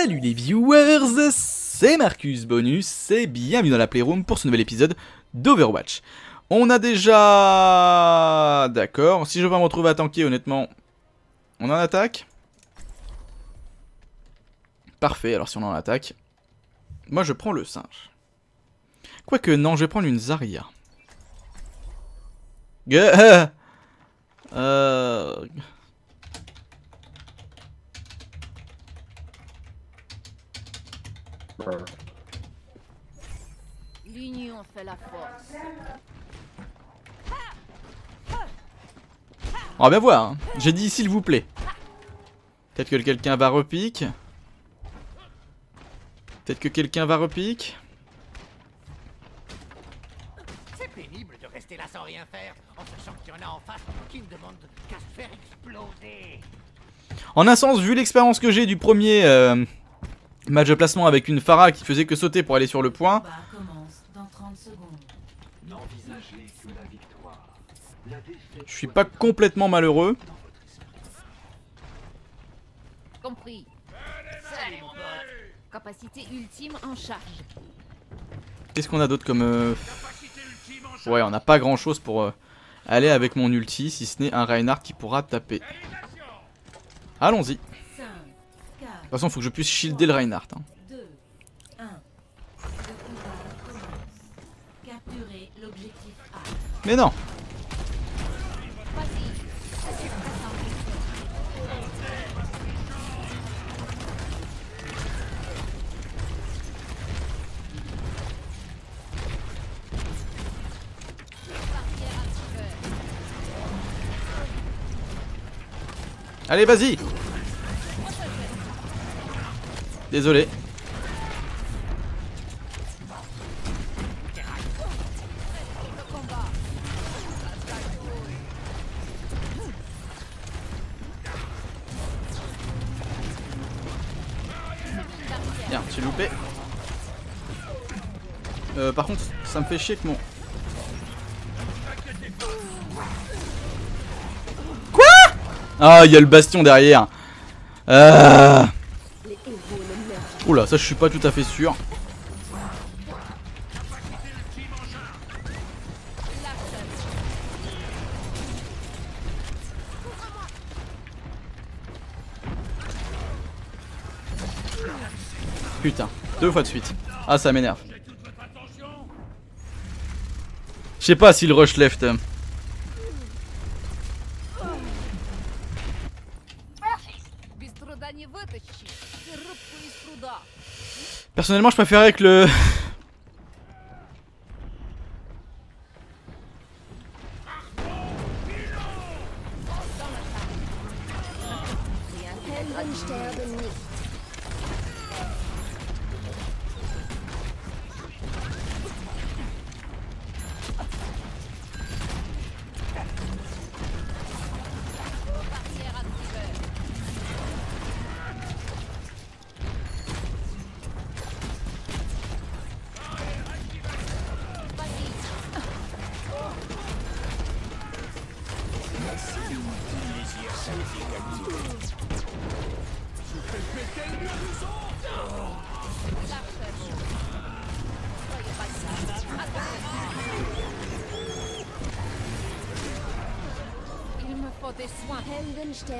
Salut les viewers, c'est Marcus Bonus et bienvenue dans la Playroom pour ce nouvel épisode d'Overwatch. On a déjà... D'accord, si je vais me retrouver à tanker honnêtement, on en attaque Parfait, alors si on en attaque, moi je prends le singe. Quoique non, je vais prendre une Zarya. L'union fait la force. On va bien voir. hein. J'ai dit s'il vous plaît. Peut-être que quelqu'un va repique. Peut-être que quelqu'un va repique. C'est pénible de rester là sans rien faire, en sachant qu'il y en a en face qui ne demandent qu'à se faire exploser. En un sens, vu l'expérience que j'ai du premier euh, match de placement avec une Farah qui faisait que sauter pour aller sur le point, combat commence dans 30 secondes. je suis pas complètement malheureux. Compris. Capacité ultime en charge. Qu'est-ce qu'on a d'autre comme... euh, Ouais, on n'a pas grand chose pour euh, aller avec mon ulti, si ce n'est un Reinhardt qui pourra taper. Allons-y. De 5, 4, toute façon, faut que je puisse shielder le Reinhardt. hein. 2, 1. Le combat commence. Capturez l'objectif A. Mais non Allez, vas-y Désolé. Bien, j'ai loupé. Euh, par contre, ça me fait chier que mon... Quoi? Ah, il y a le bastion derrière. Euh... Oula, ça je suis pas tout à fait sûr. Putain, deux fois de suite. Ah, ça m'énerve. Je sais pas si le rush left. Personnellement, je préférais que le.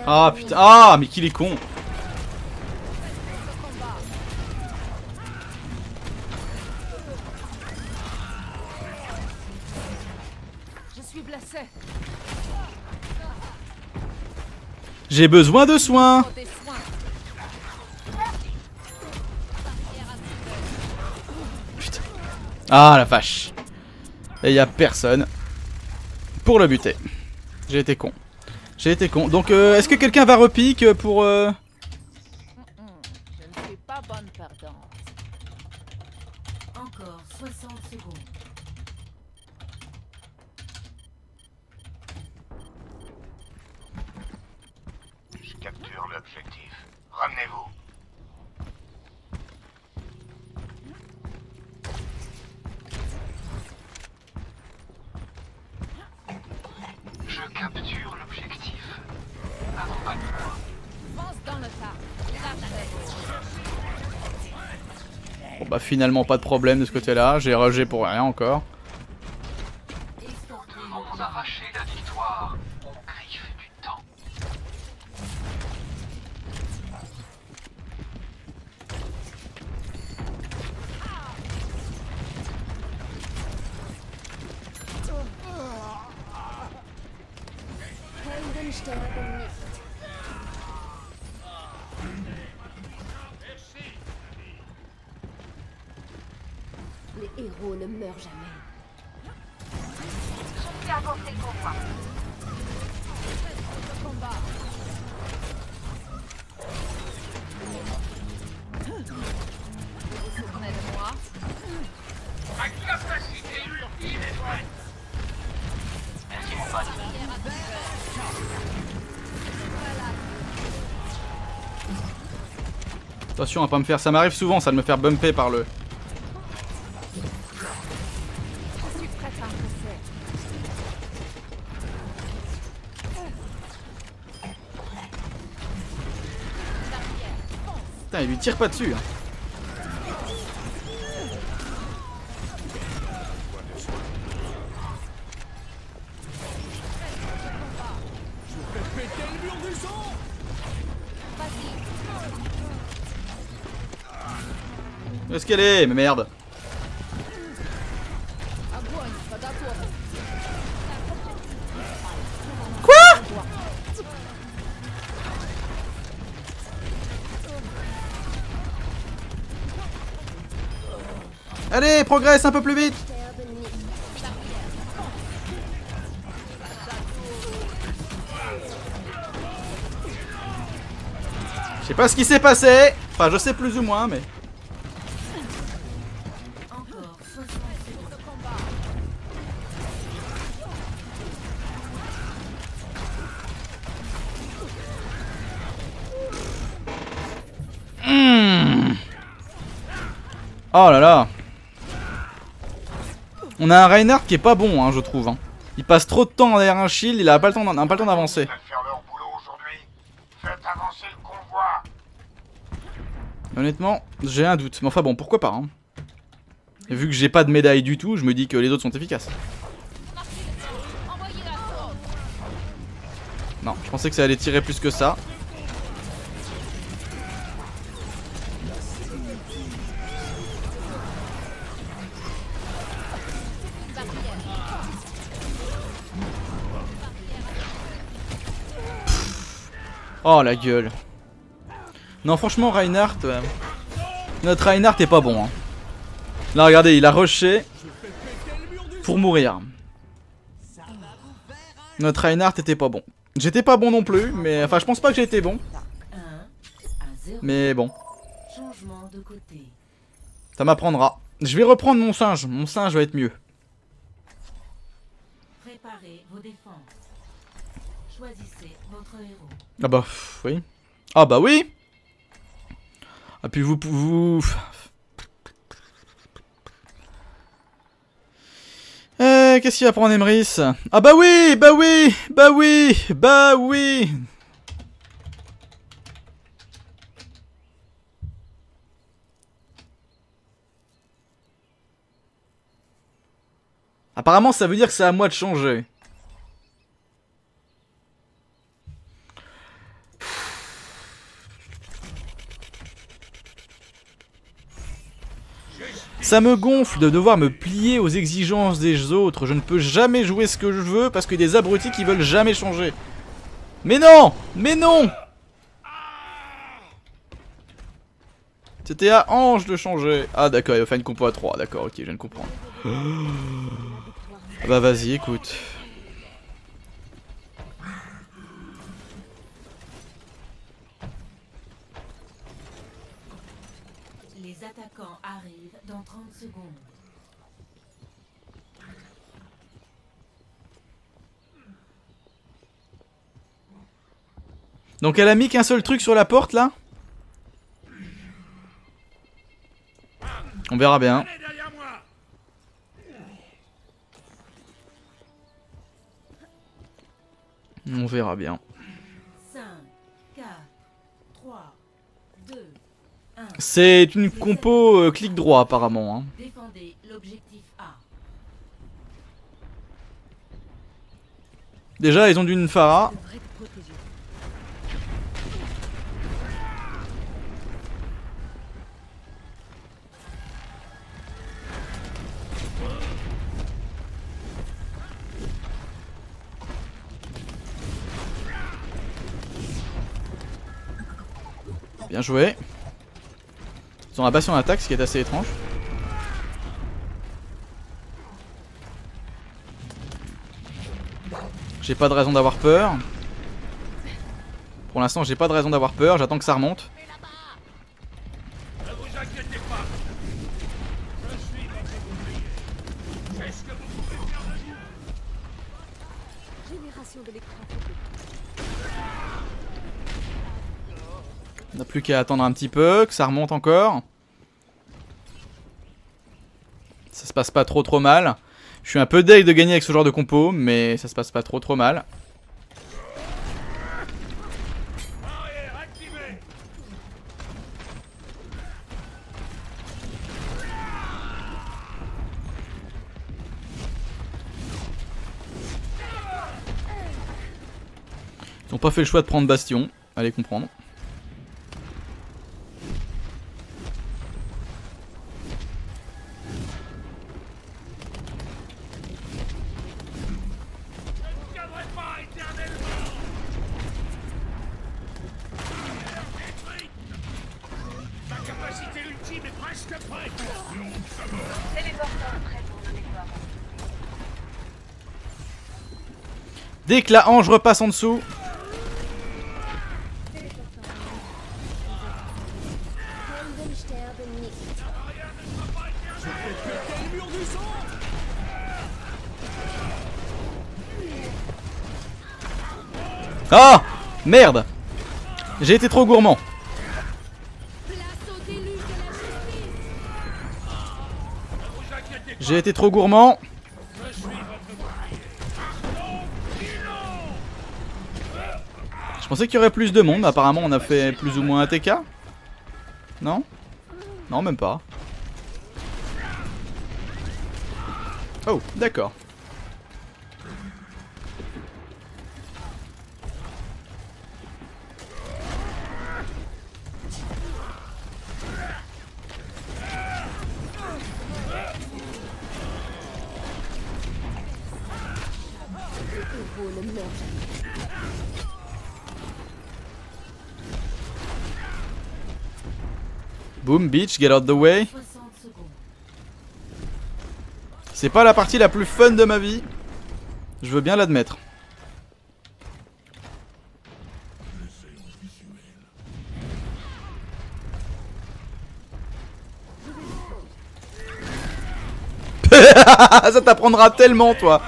Ah putain, ah, mais qu'il est con. Je suis blessé. J'ai besoin de soins. Putain. Ah la vache. Et y a personne pour le buter. J'ai été con. J'ai été con. Donc, euh, est-ce que quelqu'un va repique pour. euh, bah finalement pas de problème de ce côté-là, j'ai rugé pour rien encore. Escortez Nous ne meurent jamais. Attention à pas me faire, ça m'arrive souvent ça de me faire bumper par le... il lui tire pas dessus. hein. Où est-ce qu'elle est Mais merde? Allez, progresse un peu plus vite. Je sais pas ce qui s'est passé Enfin, je sais plus ou moins, mais... Encore 60 secondes. Oh là là On a un Reinhardt qui est pas bon, hein, je trouve. hein. Il passe trop de temps derrière un shield, il a pas le temps, d'avancer. Honnêtement, j'ai un doute. Mais enfin bon, pourquoi pas. Hein. Et vu que j'ai pas de médaille du tout, je me dis que les autres sont efficaces. Non, je pensais que ça allait tirer plus que ça. Oh la gueule. Non franchement Reinhardt... euh, Notre Reinhardt est pas bon. Hein. Là regardez, il a rushé pour mourir. Notre Reinhardt était pas bon. J'étais pas bon non plus, mais enfin je pense pas que j'ai été bon. 1 à 0. Mais bon, ça m'apprendra. Je vais reprendre mon singe, mon singe va être mieux. Ah bah oui. Ah bah oui Ah puis vous... vous... Euh, qu'est-ce qu'il va prendre Emrys? Ah bah oui Bah oui Bah oui Bah oui Apparemment ça veut dire que c'est à moi de changer. Ça me gonfle de devoir me plier aux exigences des autres. Je ne peux jamais jouer ce que je veux parce a des abrutis qui veulent jamais changer. Mais non Mais non C'était à Ange de changer. Ah d'accord, il va faire une compo à 3. D'accord, ok, je viens de comprendre. Ah bah vas-y, écoute. Les attaquants arrivent dans 30 secondes. Donc elle a mis qu'un seul truc sur la porte là? On verra bien. On verra bien. 5, 4, 3, 2, C'est une compo euh, clic droit apparemment. hein. Défendez l'objectif A. Déjà, ils ont d'une protéger. Bien joué. Ils ont un bastion d'attaque, ce qui est assez étrange. J'ai pas de raison d'avoir peur. Pour l'instant, j'ai pas de raison d'avoir peur. J'attends que ça remonte. Génération de l'écran. On n'a plus qu'à attendre un petit peu, que ça remonte encore. Ça se passe pas trop trop mal. Je suis un peu deg de gagner avec ce genre de compo, mais ça se passe pas trop trop mal. Ils ont pas fait le choix de prendre Bastion, allez comprendre. Dès que la hanche repasse en dessous. Ah Merde J'ai été trop gourmand. J'ai été trop gourmand. Je pensais qu'il y aurait plus de monde. Apparemment, on a fait plus ou moins un TK. Non? Non, même pas. Oh, d'accord. Boom, bitch, get out the way. 60 secondes. C'est pas la partie la plus fun de ma vie. Je veux bien l'admettre. Ça t'apprendra tellement, toi.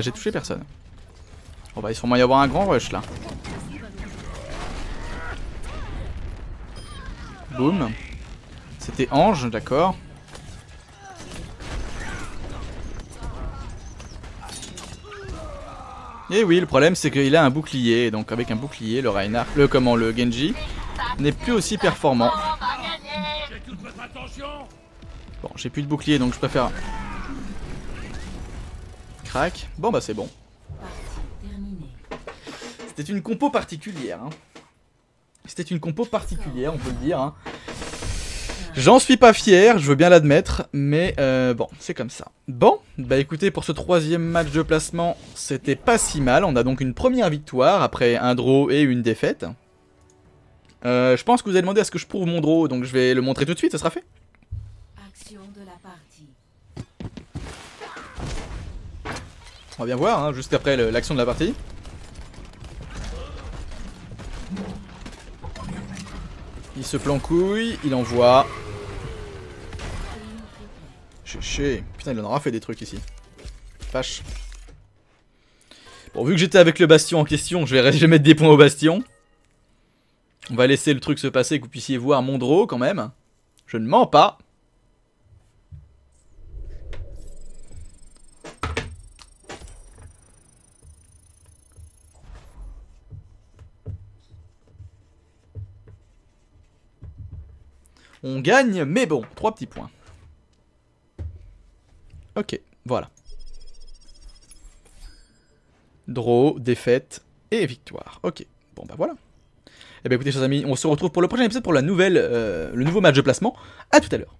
J'ai touché personne. Bon bah il va y avoir un grand rush là. Boum. C'était Ange, d'accord. Et oui, le problème c'est qu'il a un bouclier, donc avec un bouclier, le Reinhardt, le comment, le Genji, n'est plus aussi performant. Bon, j'ai plus de bouclier, donc je préfère... Bon bah c'est bon. C'était une compo particulière. hein. C'était une compo particulière, on peut le dire. hein. J'en suis pas fier, je veux bien l'admettre, mais euh, bon, c'est comme ça. Bon, bah écoutez, pour ce troisième match de placement, c'était pas si mal. On a donc une première victoire après un draw et une défaite. Euh, je pense que vous avez demandé à ce que je prouve mon draw, donc je vais le montrer tout de suite, ça sera fait. Action de la partie. On va bien voir, hein, juste après l'action de la partie. Il se plancouille, il envoie. Chéché. Putain, il en aura fait des trucs ici. Vache. Bon, vu que j'étais avec le bastion en question, je vais, je vais mettre des points au bastion. On va laisser le truc se passer, que vous puissiez voir mon draw quand même. Je ne mens pas. On gagne, mais bon, trois petits points. Ok, voilà. Draw, défaite et victoire. Ok, bon bah voilà. Eh bien écoutez chers amis, on se retrouve pour le prochain épisode pour euh, le nouveau match de placement. À tout à l'heure.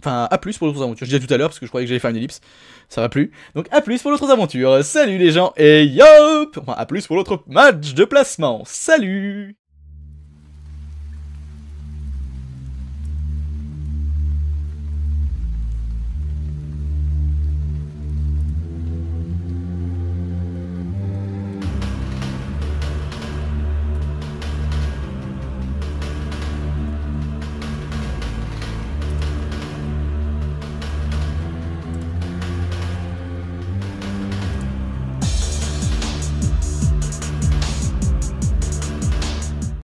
Enfin, à plus pour l'autre aventures. Je disais tout à l'heure parce que je croyais que j'allais faire une ellipse. Ça va plus. Donc à plus pour l'autre aventure. Salut les gens et yop Enfin, à plus pour l'autre match de placement. Salut